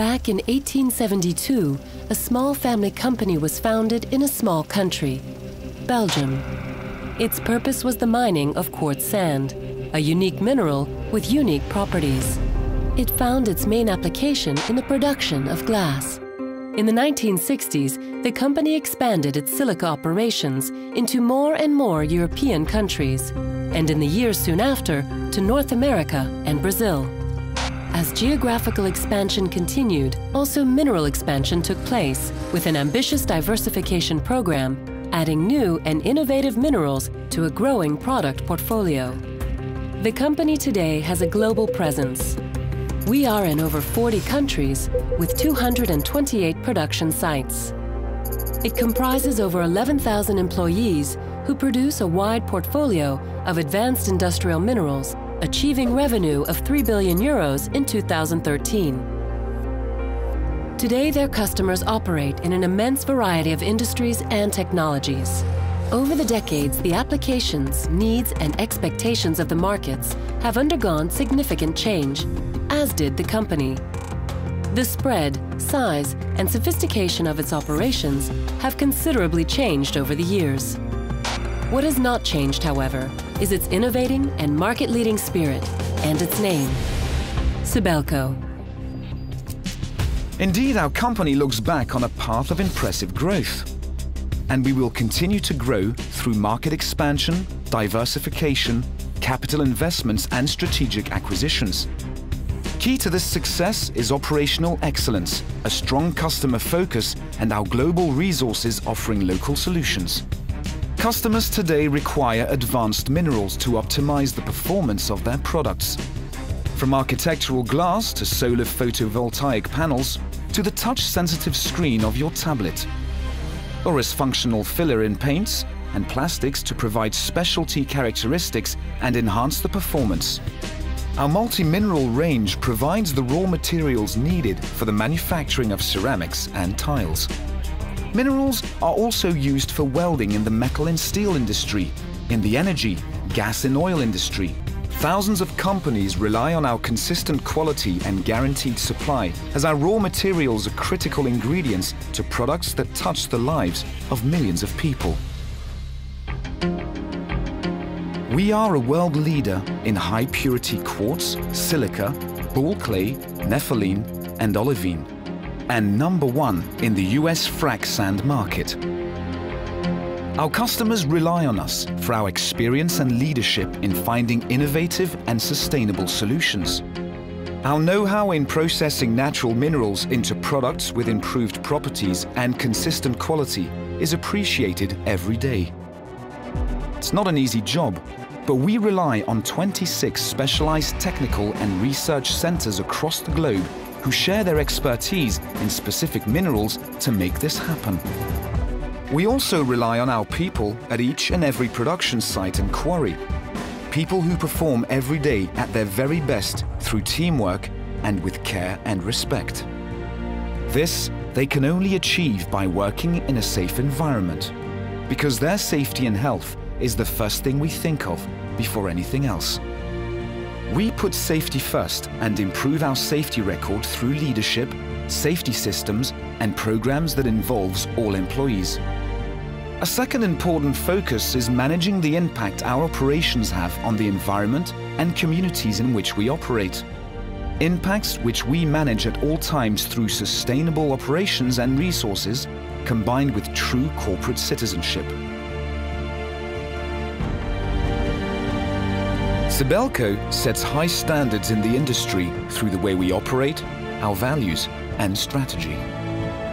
Back in 1872, a small family company was founded in a small country, Belgium. Its purpose was the mining of quartz sand, a unique mineral with unique properties. It found its main application in the production of glass. In the 1960s, the company expanded its silica operations into more and more European countries, and in the years soon after, to North America and Brazil. As geographical expansion continued, also mineral expansion took place with an ambitious diversification program, adding new and innovative minerals to a growing product portfolio. The company today has a global presence. We are in over 40 countries with 228 production sites. It comprises over 11,000 employees who produce a wide portfolio of advanced industrial minerals achieving revenue of 3 billion euros in 2013. Today, their customers operate in an immense variety of industries and technologies. Over the decades, the applications, needs, and expectations of the markets have undergone significant change, as did the company. The spread, size, and sophistication of its operations have considerably changed over the years. What has not changed, however, is its innovating and market-leading spirit and its name, Sibelco. Indeed, our company looks back on a path of impressive growth. And we will continue to grow through market expansion, diversification, capital investments and strategic acquisitions. Key to this success is operational excellence, a strong customer focus and our global resources offering local solutions. Customers today require advanced minerals to optimize the performance of their products. From architectural glass to solar photovoltaic panels to the touch-sensitive screen of your tablet. Or as functional filler in paints and plastics to provide specialty characteristics and enhance the performance. Our multi-mineral range provides the raw materials needed for the manufacturing of ceramics and tiles. Minerals are also used for welding in the metal and steel industry, in the energy, gas and oil industry. Thousands of companies rely on our consistent quality and guaranteed supply as our raw materials are critical ingredients to products that touch the lives of millions of people. We are a world leader in high purity quartz, silica, ball clay, nepheline and olivine and number one in the US frac sand market. Our customers rely on us for our experience and leadership in finding innovative and sustainable solutions. Our know-how in processing natural minerals into products with improved properties and consistent quality is appreciated every day. It's not an easy job, but we rely on 26 specialized technical and research centers across the globe who share their expertise in specific minerals to make this happen. We also rely on our people at each and every production site and quarry. People who perform every day at their very best through teamwork and with care and respect. This they can only achieve by working in a safe environment, because their safety and health is the first thing we think of before anything else. We put safety first and improve our safety record through leadership, safety systems and programs that involves all employees. A second important focus is managing the impact our operations have on the environment and communities in which we operate. Impacts which we manage at all times through sustainable operations and resources combined with true corporate citizenship. Sibelco sets high standards in the industry through the way we operate, our values and strategy.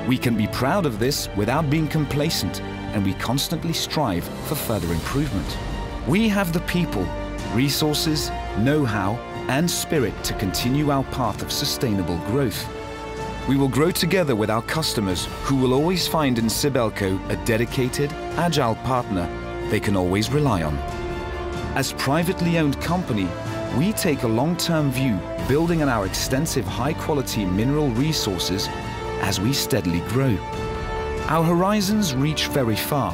We can be proud of this without being complacent and we constantly strive for further improvement. We have the people, resources, know-how and spirit to continue our path of sustainable growth. We will grow together with our customers who will always find in Sibelco a dedicated, agile partner they can always rely on. As privately owned company, we take a long-term view, building on our extensive high-quality mineral resources as we steadily grow. Our horizons reach very far,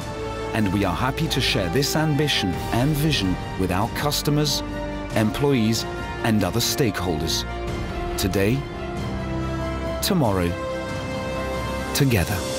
and we are happy to share this ambition and vision with our customers, employees, and other stakeholders. Today, tomorrow together.